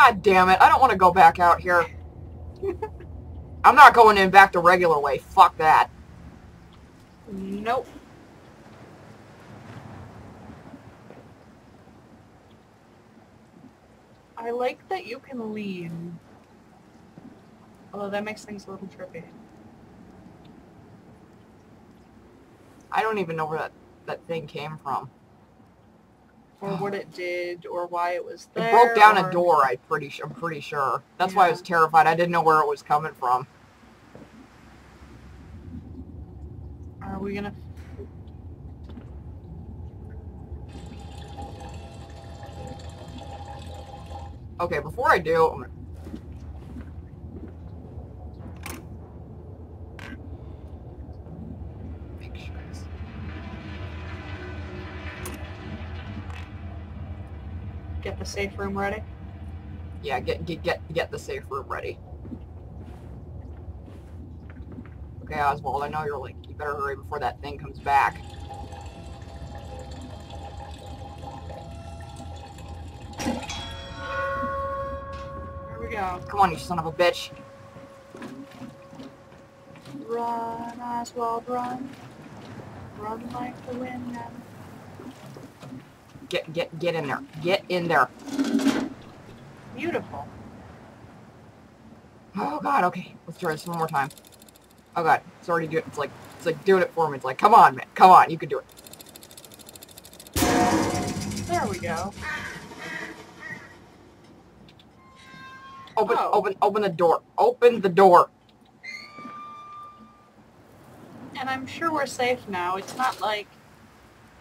God damn it, I don't want to go back out here. I'm not going in back the regular way. Fuck that. Nope. I like that you can lean. Although that makes things a little trippy. I don't even know where that, that thing came from. Or what it did, or why it was there. It broke down or- a door, I pretty I'm pretty sure. That's why I was terrified. I didn't know where it was coming from. Are we gonna... Okay, before I do, I'm gonna- make sure this- get the safe room ready? Yeah, get get get get the safe room ready. Okay, Oswald, I know you're like you better hurry before that thing comes back. Here we go. Come on, you son of a bitch. Run, Oswald, run. Run like the wind. and- Get get get in there. Get in there. Beautiful. Oh god, okay. Let's try this one more time. Oh god, it's already doing it's like it's like doing it for me. It's like, come on, man. Come on, you can do it. There we go. Open Oh. open open the door. Open the door. And I'm sure we're safe now. It's not like...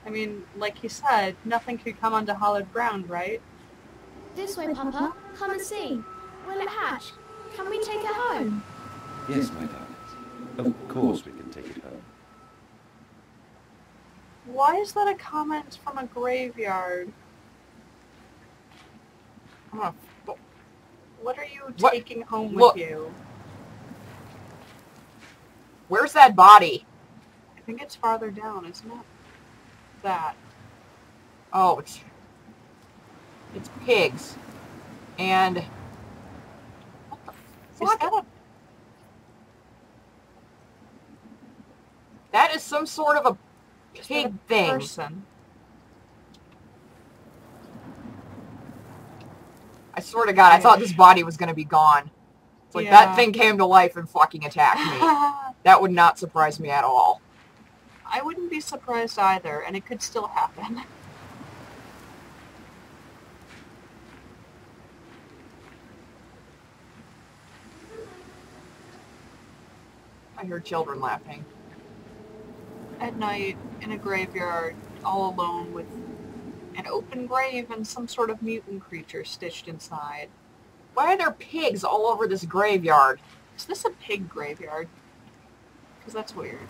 I mean, like you said, nothing could come onto hollowed ground, right? This way, Papa. Come and see. Will it hatch? Can we take it home? Yes, my darlings. Of course we can take it home. Why is that a comment from a graveyard? I'm gonna What are you What? taking home Look. with you? Where's that body? I think it's farther down, isn't it? That. Oh, it's it's pigs. And what the Is fuck? that a... That is some sort of a pig a thing. Person? I swear to God, I thought this body was gonna be gone. It's like Yeah. that thing came to life and fucking attacked me. that would not surprise me at all. I wouldn't be surprised either, and it could still happen. I hear children laughing. At night, in a graveyard, all alone with an open grave and some sort of mutant creature stitched inside. Why are there pigs all over this graveyard? Is this a pig graveyard? Because that's weird.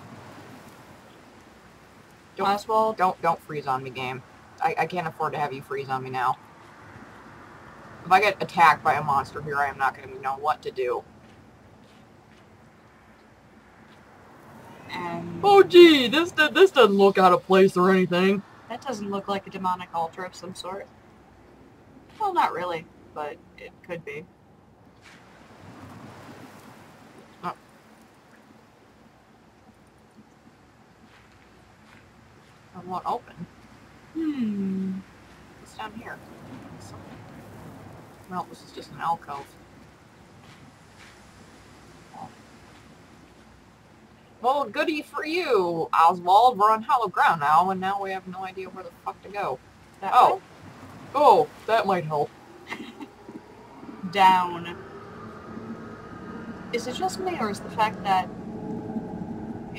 Don't- Oswald, Don't don't freeze on me, game. I, I can't afford to have you freeze on me now. If I get attacked by a monster here, I am not going to know what to do. and Oh gee, this this doesn't look out of place or anything. that doesn't look like a demonic altar of some sort. Well, not really, but it could be. It won't open. Hmm. It's down here. Well, this is just an alcove. Well, goody for you, Oswald. We're on hollow ground now, and now we have no idea where the fuck to go. That Oh. way? Oh, that might help. Down. Is it just me, or is the fact that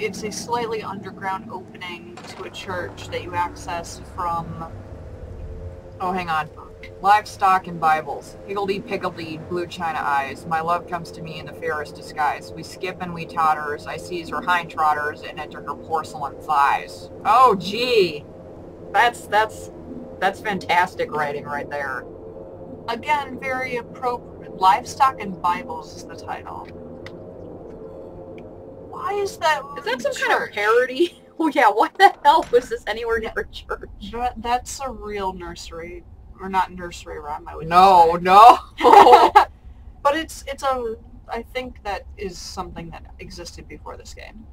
it's a slightly underground opening to a church that you access from Oh, hang on. Livestock and Bibles. Higgledy-piggledy, blue china eyes. My love comes to me in the fairest disguise. We skip and we totters. I seize her hind trotters and enter her porcelain thighs. Oh, gee. That's, that's, that's fantastic writing right there. Again, very appropriate. Livestock and Bibles is the title. Why is that? Is that some church? kind of parody? Oh yeah, what the hell was this anywhere near a church? That, that's a real nursery or not nursery rhyme. I would No, say. no. but it's it's a I think that is something that existed before this game.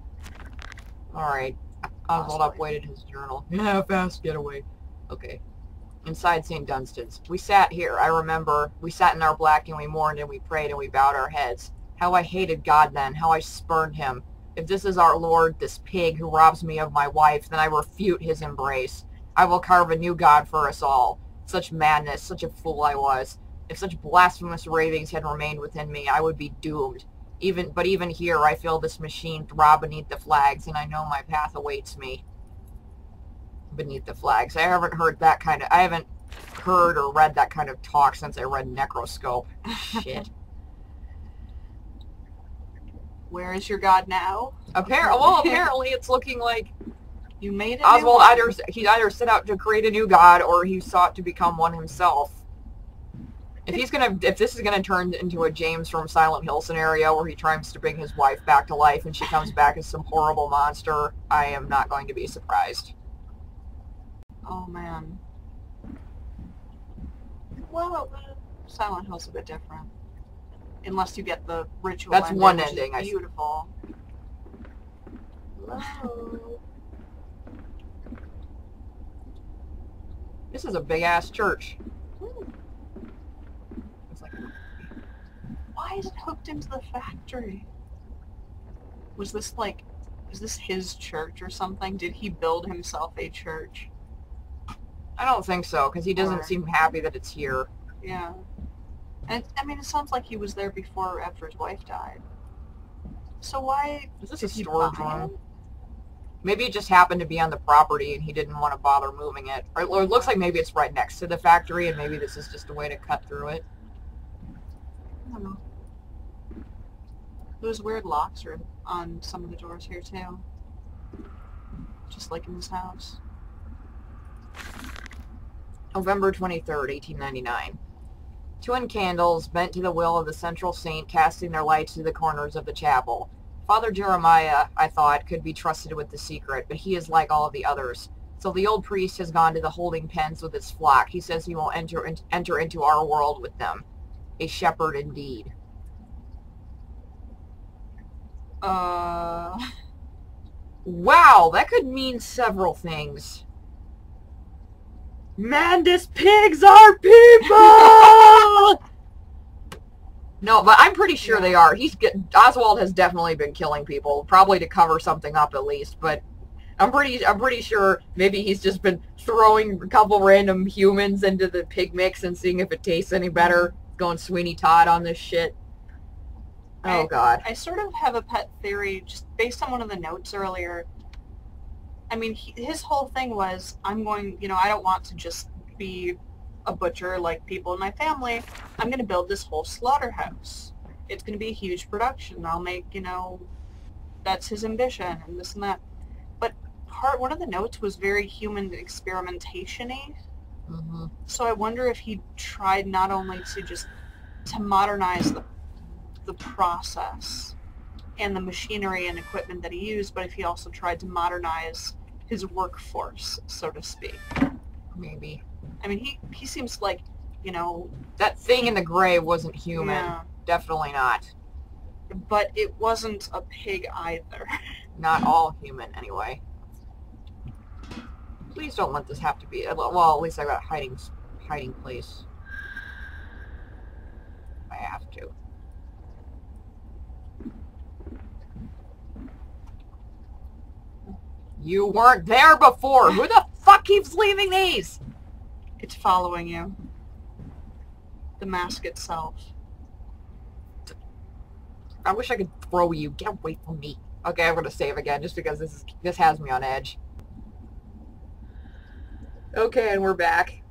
Alright. I uh, Oswald Possibly. upweighted his journal. Yeah, fast getaway. Okay. Inside St. Dunstan's. We sat here, I remember. We sat in our black and we mourned and we prayed and we bowed our heads. How I hated God then, how I spurned him. If this is our Lord, this pig who robs me of my wife, then I refute his embrace. I will carve a new God for us all. Such madness, such a fool I was. If such blasphemous ravings had remained within me, I would be doomed. Even, but even here, I feel this machine throb beneath the flags, and I know my path awaits me. Beneath the flags. I haven't heard that kind of. I haven't heard or read that kind of talk since I read Necroscope. Shit. Where is your god now? Apparently, well, apparently it's looking like You made it. Oswald either he either set out to create a new god or he sought to become one himself. If he's gonna, if this is gonna turn into a James from Silent Hill scenario where he tries to bring his wife back to life and she comes back as some horrible monster, I am not going to be surprised. Oh man. Well, Silent Hill's a bit different. Unless you get the ritual. That's ending, one ending, I Beautiful. Hello. This is a big ass church. Hmm. It's like Why is it hooked into the factory? Was this like, is this his church or something? Did he build himself a church? I don't think so because he doesn't Or- seem happy that it's here. Yeah. And I mean, it sounds like he was there before or after his wife died. So why Is this a storage room? Maybe it just happened to be on the property and he didn't want to bother moving it. Or, or it looks like maybe it's right next to the factory and maybe this is just a way to cut through it. I don't know. Those weird locks are on some of the doors here too. Just like in this house. November 23rd, 1899. Twin candles bent to the will of the central saint casting their lights through the corners of the chapel. Father Jeremiah, I thought, could be trusted with the secret, but he is like all of the others. So the old priest has gone to the holding pens with his flock. He says he will enter, in, enter into our world with them. A shepherd indeed. Uh, Wow, that could mean several things. Mandus pigs are people! no, but I'm pretty sure they are. He's get, Oswald has definitely been killing people, probably to cover something up at least, but I'm pretty I'm pretty sure maybe he's just been throwing a couple random humans into the pig mix and seeing if it tastes any better. Going Sweeney Todd on this shit. Oh I- god. I sort of have a pet theory just based on one of the notes earlier. I mean, he, his whole thing was, I'm going, you know, I don't want to just be a butcher like people in my family. I'm going to build this whole slaughterhouse. It's going to be a huge production. I'll make, you know, that's his ambition and this and that. But part, one of the notes was very human experimentation-y. hmm So I wonder if he tried not only to just to modernize the the process and the machinery and equipment that he used, but if he also tried to modernize his workforce, so to speak. Maybe. I mean, he he seems like, you know, That thing in the gray wasn't human. yeah, Definitely not. but it wasn't a pig either. Not all human, anyway. Please don't let this have to be. Well, at least I got a hiding hiding place. I have to. You weren't there before. Who the fuck keeps leaving these? It's following you. The mask itself. I wish I could throw you. Get away from me. Okay, I'm gonna save again just because this is this has me on edge. Okay, and we're back.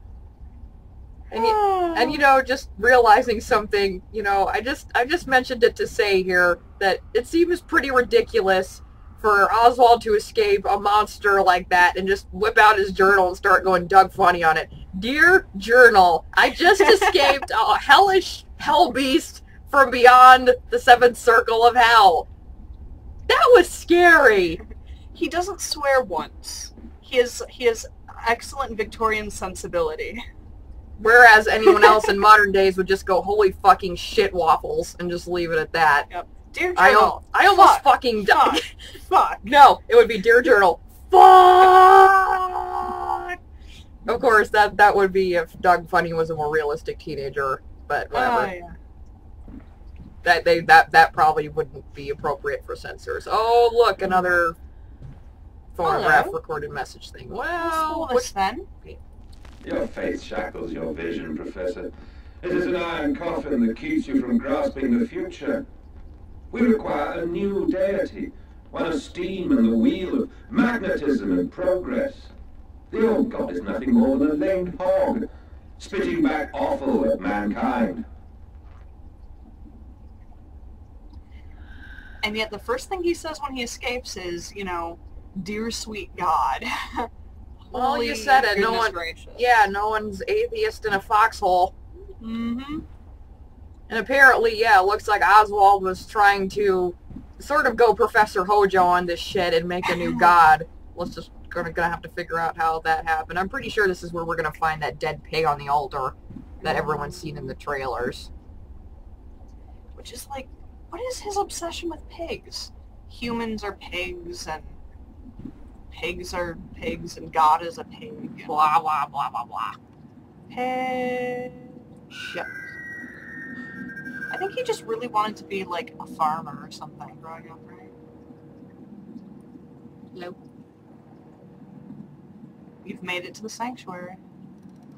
And you, and you know, just realizing something, you know, I just I just mentioned it to saemir that it seems pretty ridiculous for Oswald to escape a monster like that and just whip out his journal and start going Doug Funnie on it. Dear journal, I just escaped a hellish hell beast from beyond the seventh circle of hell. That was scary. He doesn't swear once. He has he has excellent Victorian sensibility. Whereas anyone else in modern days would just go, holy fucking shit waffles, and just leave it at that. Dear I, al- Journal, I almost fuck, fucking died. fuck, fuck. No, it would be Dear Journal. Fuck! Of course, that that would be if Doug Funnie was a more realistic teenager, but ah, whatever. Oh, yeah. That they that that probably wouldn't be appropriate for censors. Oh, look, another phonograph Hello. recorded message thing. Well, all what- then? Your faith shackles your vision, Professor. It is an iron coffin that keeps you from grasping the future. We require a new deity, one of steam and the wheel of magnetism and progress. The old god is nothing more than a lame hog, spitting back offal at mankind. And yet the first thing he says when he escapes is, you know, dear sweet God. Well, you said it, no goodness one- gracious. yeah, no one's atheist in a foxhole. Mm-hmm. And apparently, yeah, it looks like Oswald was trying to sort of go Professor Hojo on this shit and make a new god. Let's just gonna gonna have to figure out how that happened. I'm pretty sure this is where we're gonna find that dead pig on the altar that everyone's seen in the trailers. Which is like, what is his obsession with pigs? Humans are pigs and pigs are pigs and God is a pig. Blah blah blah blah blah. Pig. Shit. I think he just really wanted to be like a farmer or something growing up, right? Hello. You've made it to the sanctuary,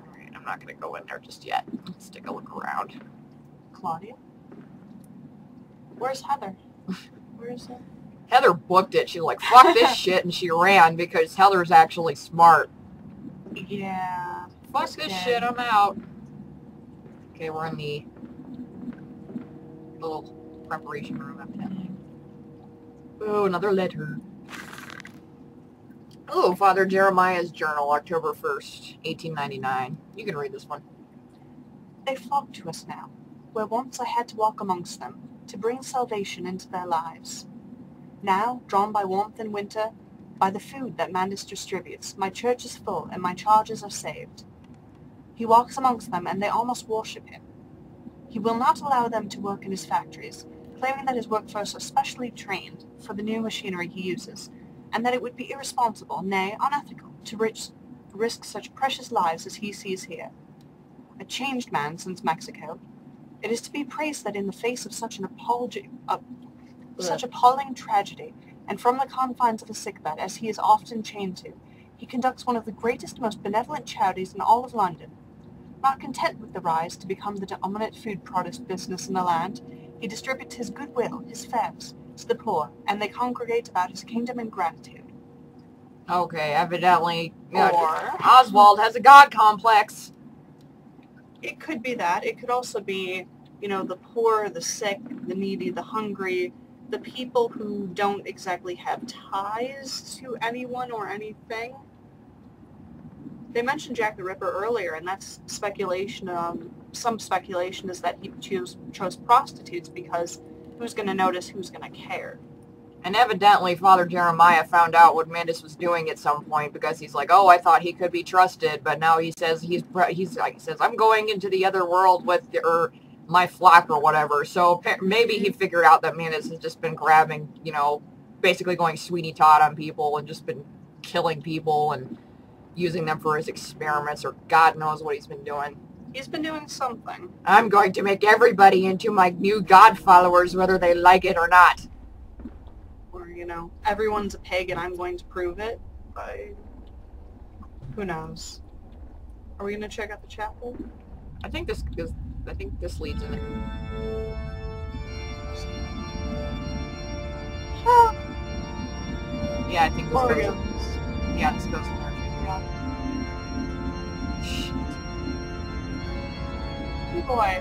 Alright, I'm not gonna go in there just yet. Let's take a look around. Claudia. Where's Heather? Where's it? Heather booked it. She's like, fuck this shit, and she ran because Heather's actually smart. Yeah. Fuck This this kid. shit, I'm out. Okay, we're in the little preparation room, evidently. Oh, another letter. Oh, Father Jeremiah's journal, October 1st, 1899. You can read this one. They flock to us now, where once I had to walk amongst them, to bring salvation into their lives. Now, drawn by warmth in winter, by the food that Mandus distributes, my church is full and my charges are saved. He walks amongst them and they almost worship him. He will not allow them to work in his factories, claiming that his workforce are specially trained for the new machinery he uses, and that it would be irresponsible, nay, unethical, to risk, risk such precious lives as he sees here a changed man since Mexico. It is to be praised that in the face of such an apology, uh, such appalling tragedy, and from the confines of a sickbed, as he is often chained to, he conducts one of the greatest, most benevolent charities in all of London. Not content with the rise to become the dominant food produce business in the land, he distributes his goodwill, his fares, to the poor, and they congregate about his kingdom in gratitude. Okay, evidently, Or Oswald has a god complex. it could be that. It could also be, you know, the poor, the sick, the needy, the hungry, the people who don't exactly have ties to anyone or anything. They mentioned Jack the Ripper earlier, and that's speculation. Um, some speculation is that he chose, chose prostitutes because who's going to notice, who's going to care. And evidently, Father Jeremiah found out what Mandus was doing at some point because he's like, "Oh, I thought he could be trusted," but now he says he's he's like he says, "I'm going into the other world with the, or my flock or whatever." So maybe he figured out that Mandus has just been grabbing, you know, basically going Sweeney Todd on people and just been killing people and using them for his experiments, or God knows what he's been doing. He's been doing something. I'm going to make everybody into my new God followers, whether they like it or not. Or, you know, everyone's a pig and I'm going to prove it. By... Who knows? Are we going to check out the chapel? I think this is. I think this leads in there. Yeah, I think this goes. Yeah, this goes in there. Shit. Oh boy.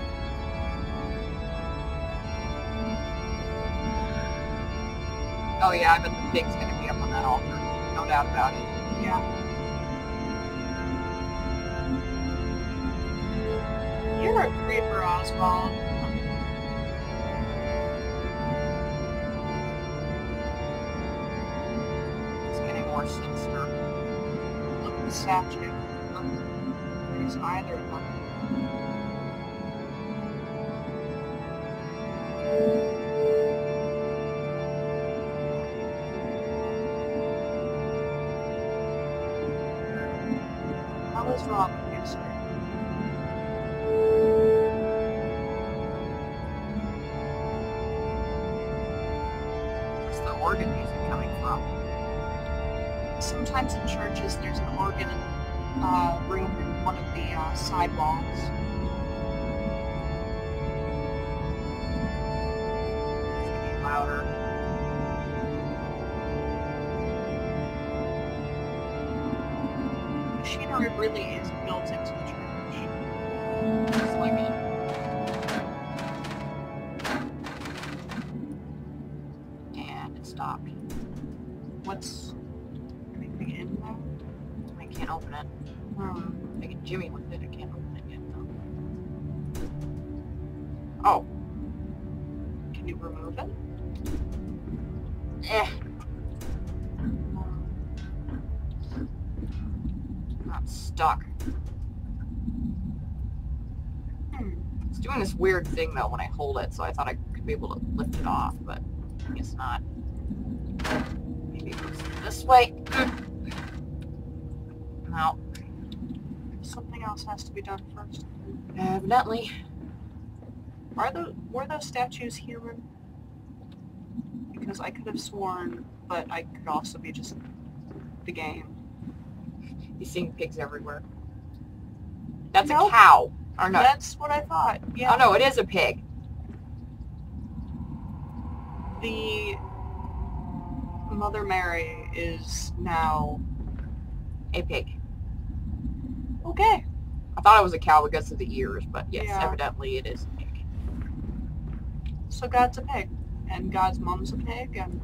Oh yeah, I bet the pig's gonna be up on that altar. No doubt about it. Yeah. You're a creeper, Oswald. Either of them. I was wrong yesterday. Where's the organ music coming from? Sometimes in churches there's an organ uh, room in one of the uh, side walls. Louder. Machinery really eh. Not stuck. Hmm. It's doing this weird thing though when I hold it, so I thought I could be able to lift it off, but I guess not. Maybe it goes this way. No, Something else has to be done first. evidently. Are those were those statues human? Because I could have sworn, but I could also be just the game. You seeing pigs everywhere. That's a cow. Or no. That's what I thought. Yeah. Oh no, it is a pig. The Mother Mary is now A pig. okay. I thought it was a cow because of the ears, but yes, Yeah. evidently it is a pig. So God's a pig, and God's mom's a pig, and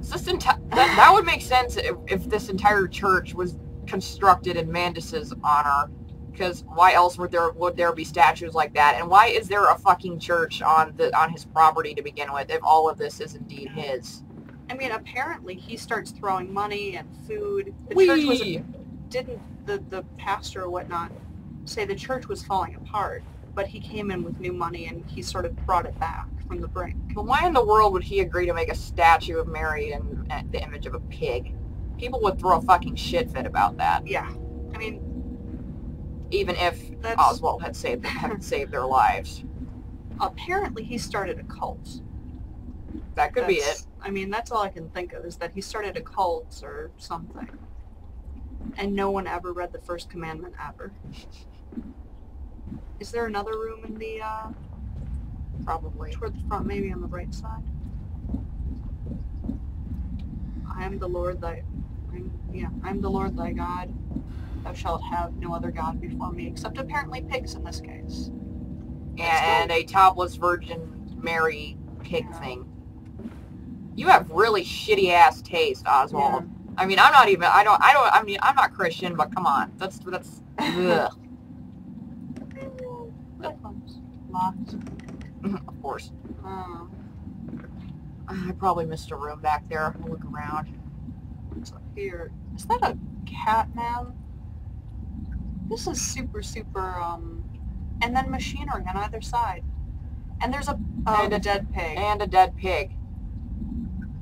Is this enti- that, that would make sense if, if this entire church was constructed in Mandus's honor. Because why else would there would there be statues like that? And why is there a fucking church on the on his property to begin with if all of this is indeed his? I mean, apparently he starts throwing money and food. The church was didn't the the pastor or whatnot say the church was falling apart, but he came in with new money and he sort of brought it back from the brink. But why in the world would he agree to make a statue of Mary in, in the image of a pig? People would throw a fucking shit fit about that, Yeah, I mean even if that's Oswald had saved had saved their lives. apparently he started a cult. That could be it. I mean, that's all I can think of is that he started a cult or something. And no one ever read the first commandment ever. Is there another room in the, uh, Probably. toward the front, maybe on the right side? I am the Lord thy, I'm, yeah, I am the Lord thy God. Thou shalt have no other God before me, except apparently pigs in this case. and a topless Virgin Mary pig Yeah. thing. You have really shitty ass taste, Oswald. I mean, I'm not even. I don't. I don't. I mean, I'm not Christian, but come on. That's that's. ugh. Locked. of course. Oh, I probably missed a room back there. I'll look around. what's up here? Is that a cat man? This is super, super, um, and then machinery on either side. And there's a, oh, And a- dead pig. And a dead pig.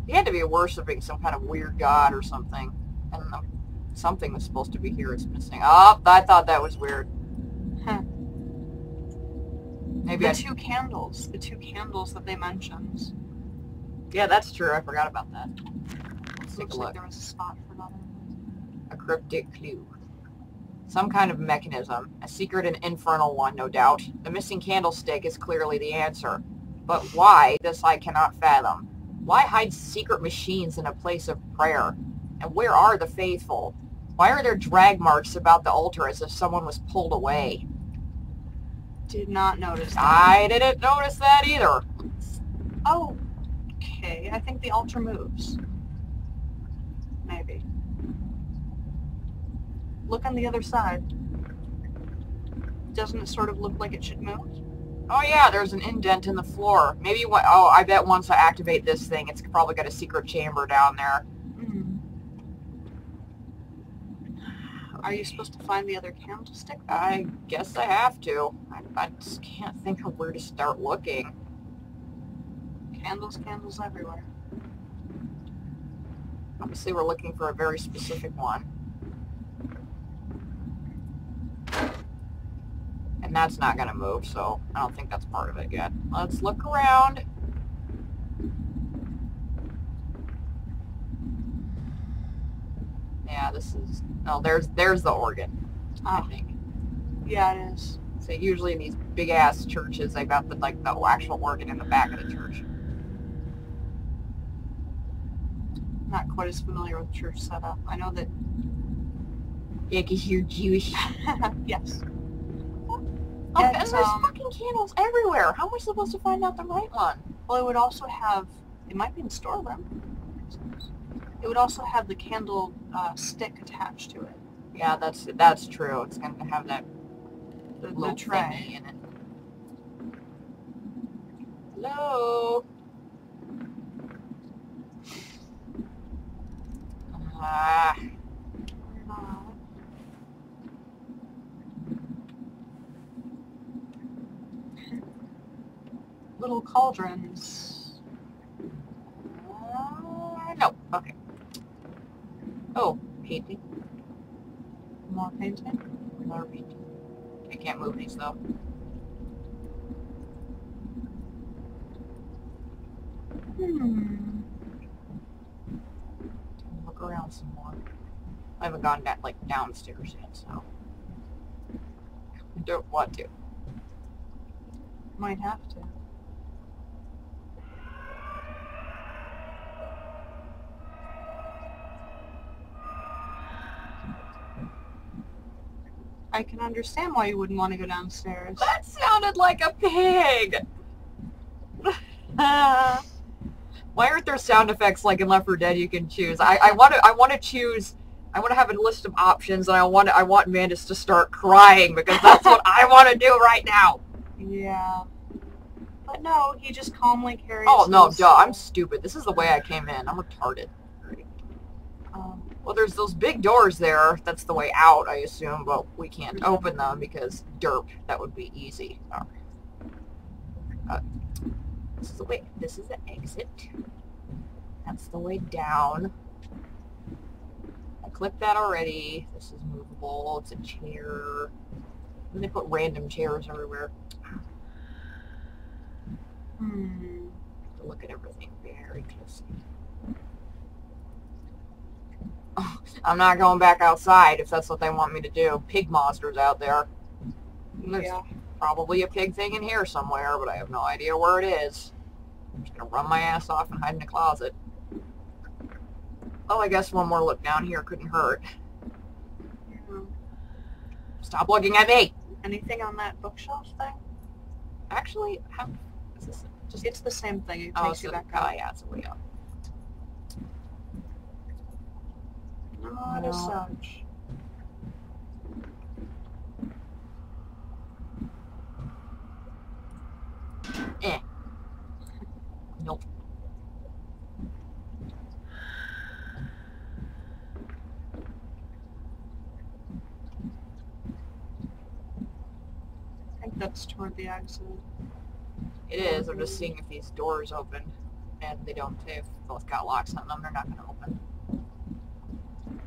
He had to be worshipping some kind of weird god or something. And um, something that's supposed to be here is missing. Oh, I thought that was weird. Maybe the I two candles, the two candles that they mentioned. Yeah, that's true. I forgot about that. Let's take Looks a like look. there was a spot for another. A cryptic clue. Some kind of mechanism. A secret and infernal one, no doubt. The missing candlestick is clearly the answer. But why, this I cannot fathom. Why hide secret machines in a place of prayer? And where are the faithful? Why are there drag marks about the altar as if someone was pulled away? Did not notice that. I didn't notice that either. Oh, okay. I think the altar moves. Maybe. Look on the other side. Doesn't it sort of look like it should move? Oh yeah, there's an indent in the floor. Maybe? Oh, I bet once I activate this thing, it's probably got a secret chamber down there. Are you supposed to find the other candlestick? I guess I have to. I, I just can't think of where to start looking. Candles, candles everywhere. Obviously, we're looking for a very specific one. And that's not going to move, so I don't think that's part of it yet. Let's look around. Yeah, this is... No, there's there's the organ, I Oh, think. yeah, it is. So usually in these big-ass churches, they've got the, like, the actual organ in the back of the church. Not quite as familiar with church setup. I know that. Yeah, because you're Jewish. yes. Oh, and there's um, fucking candles everywhere. How am I supposed to find out the right one? Well, it would also have. It might be in the storeroom. It would also have the candle uh, stick attached to it. Yeah, that's that's true. It's going to have that The, the little tray. thingy in it. Hello. Ah, little cauldrons. uh, no. Okay. Oh, painting. More painting. More painting. I can't move these though. Hmm. Look around some more. I haven't gone that like downstairs yet, so I don't want to. Might have to. I can understand why you wouldn't want to go downstairs. That sounded like a pig. Why aren't there sound effects like in Left 4 Dead you can choose? I, I want to I want to choose. I want to have a list of options, and I want I want Mandus to start crying because that's what I want to do right now. Yeah. But no, he just calmly carries Oh no, duh! I'm stupid. This is the way I came in. I'm retarded. Well, there's those big doors there. That's the way out, I assume, but we can't open them because derp. That would be easy. All right. Uh, this is the way. This is the exit. That's the way down. I clicked that already. This is movable. It's a chair. And they put random chairs everywhere. hmm. Look at everything very closely. Oh, I'm not going back outside if that's what they want me to do. Pig monsters out there. There's Yeah. probably a pig thing in here somewhere, but I have no idea where it is. I'm just gonna run my ass off and hide in the closet. Oh, I guess one more look down here couldn't hurt. Yeah. Stop looking at me! Anything on that bookshelf thing? Actually, how is this? Just It's the same thing. It oh, takes you so, back oh, up. yeah, it's a way up. Not as such. Eh. Nope. I think that's toward the exit. It is. I'm just seeing if these doors open, and they don't. They've both got locks on them. They're not going to open.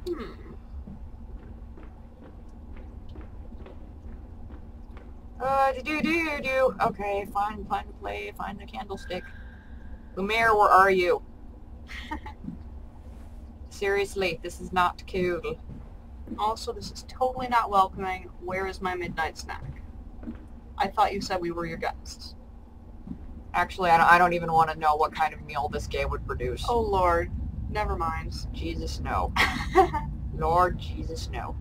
Hmm. Uh, do do do. do. Okay, find find the play. Find the candlestick. Lumiere, where are you? Seriously, this is not cool. Also, this is totally not welcoming. Where is my midnight snack? I thought you said we were your guests. Actually, I don't, I don't even want to know what kind of meal this game would produce. Oh lord. Never mind. Jesus, no. Lord Jesus, no.